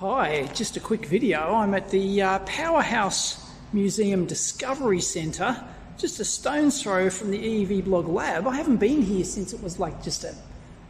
Hi, just a quick video. I'm at the uh, Powerhouse Museum Discovery Centre, just a stone's throw from the EEVblog Lab. I haven't been here since it was like just a,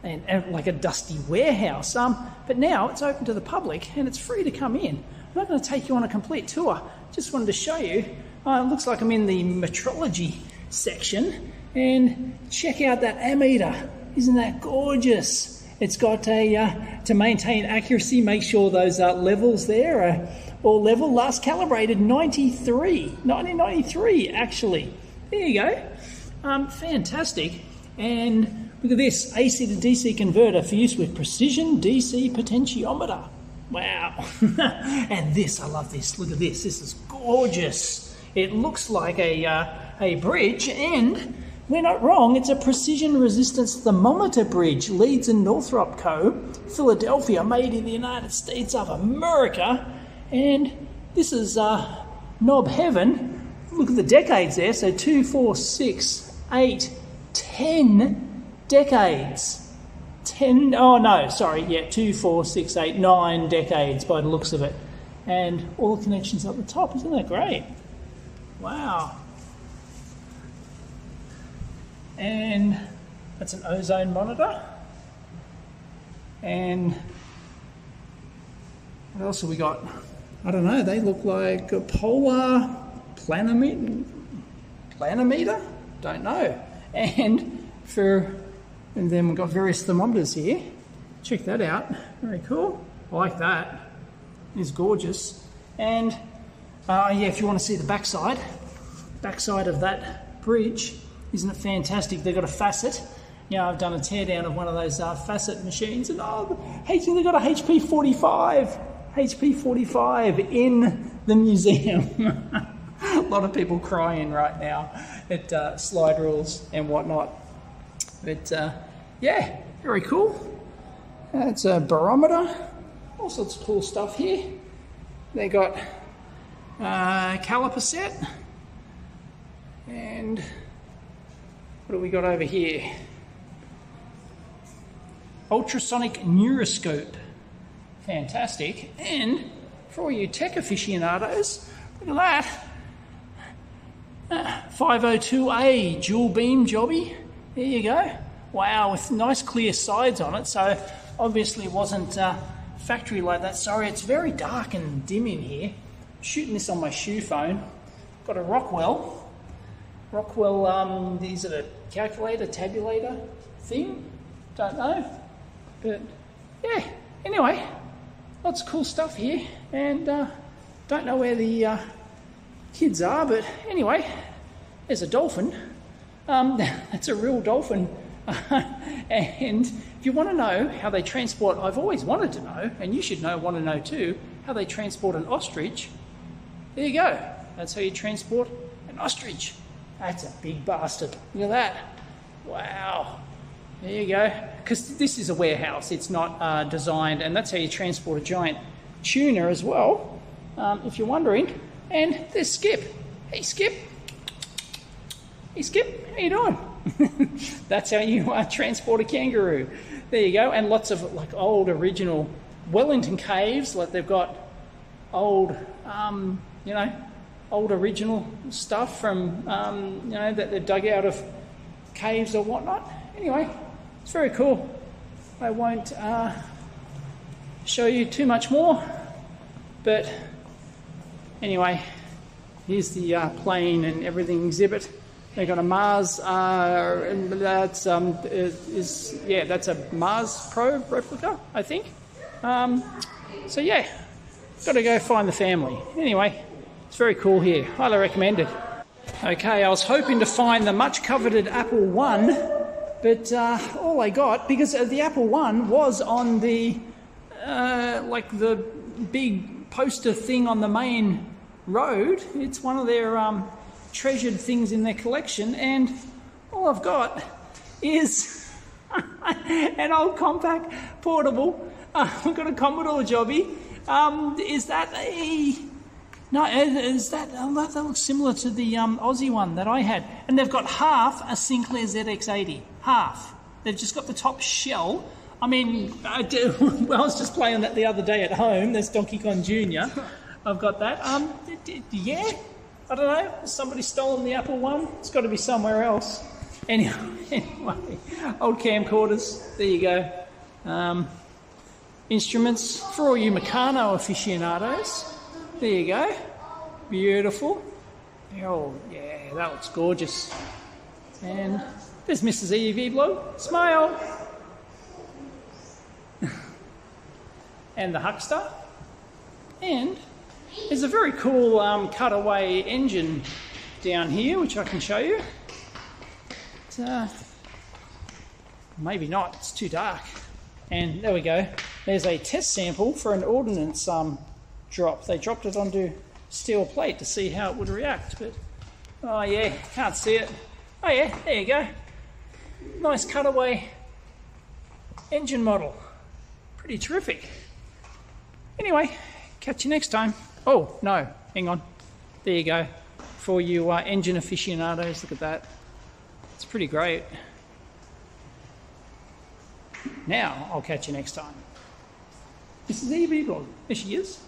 an, a like a dusty warehouse. Um, but now it's open to the public and it's free to come in. I'm not going to take you on a complete tour. Just wanted to show you. Uh, it looks like I'm in the metrology section, and check out that ammeter. Isn't that gorgeous? It's got a, uh, to maintain accuracy, make sure those uh, levels there are all level. Last calibrated 93, 1993 actually. There you go. Um, fantastic. And look at this, AC to DC converter for use with precision DC potentiometer. Wow. and this, I love this. Look at this. This is gorgeous. It looks like a, uh, a bridge and we're not wrong, it's a precision resistance thermometer bridge, Leeds and Northrop Co., Philadelphia, made in the United States of America. And this is uh, knob heaven. Look at the decades there. So two, four, six, eight, ten decades. Ten, oh no, sorry, yeah, two, four, six, eight, nine decades by the looks of it. And all the connections up the top, isn't that great? Wow and that's an ozone monitor. And what else have we got? I don't know, they look like a polar planimeter, planimeter? Don't know. And for, and then we've got various thermometers here. Check that out, very cool. I like that, it's gorgeous. And uh, yeah, if you want to see the backside, backside of that bridge, isn't it fantastic? They've got a Facit. You know, I've done a teardown of one of those uh, Facit machines, and oh, hey, they've got a HP 45, HP 45 in the museum. a lot of people crying right now at uh, slide rules and whatnot. But uh, yeah, very cool. That's a barometer. All sorts of cool stuff here. They got uh, caliper set and what do we got over here? Ultrasonic neuroscope. Fantastic. And for all you tech aficionados, look at that. 502A uh, dual beam jobby. There you go. Wow, with nice clear sides on it. So obviously it wasn't uh, factory like that. Sorry, it's very dark and dim in here. shooting this on my shoe phone. Got a Rockwell Rockwell, um, is it a calculator, tabulator thing? Don't know. But yeah, anyway, lots of cool stuff here. And uh, don't know where the uh, kids are, but anyway, there's a dolphin. Um, that's a real dolphin. and if you want to know how they transport, I've always wanted to know, and you should know, want to know too, how they transport an ostrich. There you go. That's how you transport an ostrich. That's a big bastard. Look at that. Wow. There you go. Because this is a warehouse, it's not uh, designed, and that's how you transport a giant tuna as well, um, if you're wondering. And there's Skip. Hey, Skip. Hey, Skip. How you doing? that's how you uh, transport a kangaroo. There you go. And lots of like old original Wellington caves, like they've got old, um, you know, old original stuff from, um, you know, that they dug out of caves or whatnot. Anyway, it's very cool. I won't uh, show you too much more, but anyway, here's the uh, plane and everything exhibit. They've got a Mars, uh, and that's um, is yeah, that's a Mars probe replica, I think. Um, so yeah, got to go find the family. Anyway, it's very cool here. Highly recommended. Okay, I was hoping to find the much coveted Apple One, but uh, all I got because the Apple One was on the uh, like the big poster thing on the main road. It's one of their um, treasured things in their collection, and all I've got is an old Compaq portable. Uh, I've got a Commodore Jobby. Um, is that a no, is that, oh, that looks similar to the um, Aussie one that I had. And they've got half a Sinclair ZX80. Half. They've just got the top shell I mean, I, do, I was just playing that the other day at home. There's Donkey Kong Jr. I've got that. Um, yeah, I don't know. Has somebody stolen the Apple one? It's got to be somewhere else. Anyway, anyway old camcorders. There you go. Um, instruments for all you Meccano aficionados. There you go. Beautiful. Oh, yeah, that looks gorgeous. And there's Mrs. EEVblog. Smile. and the Huckster. And there's a very cool um, cutaway engine down here, which I can show you. Uh, maybe not, it's too dark. And there we go. There's a test sample for an ordnance um, drop. They dropped it onto steel plate to see how it would react. But oh yeah, can't see it. Oh yeah, there you go. Nice cutaway engine model. Pretty terrific. Anyway, catch you next time. Oh no, hang on. There you go. For you uh, engine aficionados, look at that. It's pretty great. Now I'll catch you next time. This is EEVblog. There she is.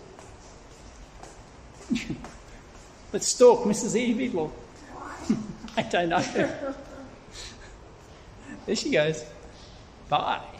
Let's stalk Mrs. EEVblog. I don't know. there she goes. Bye.